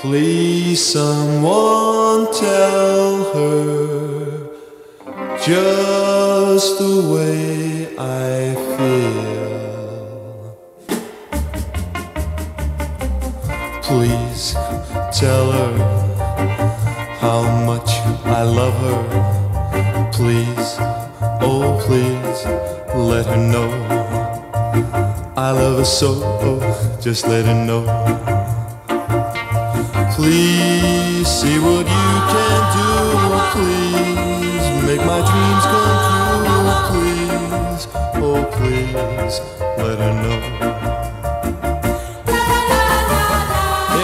Please, someone tell her just the way I feel. Please tell her how much I love her. Please, oh please, let her know I love her so. Oh, just let her know. Please see what you can do. Oh, please make my dreams come true. Oh, please, oh please, let her know.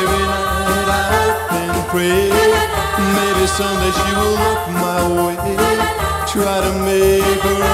Every night I hope and pray. Maybe someday she will look my way. Try to make her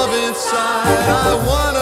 I